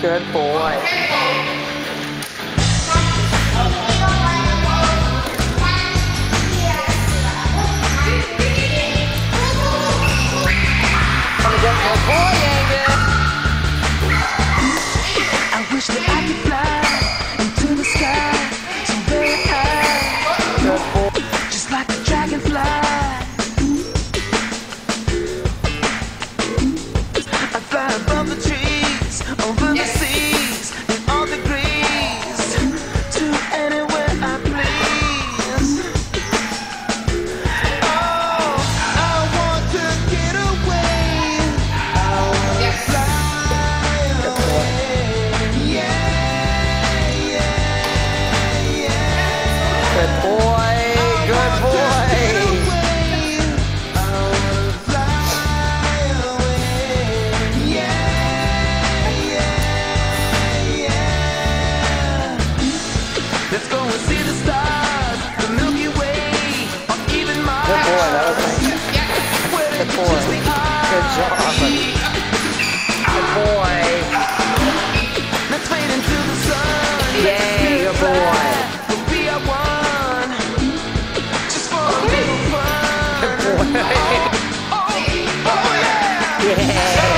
Good boy. Good boy, that was nice. Good boy. Good job. Good boy. Yay, good boy. Good boy. yeah.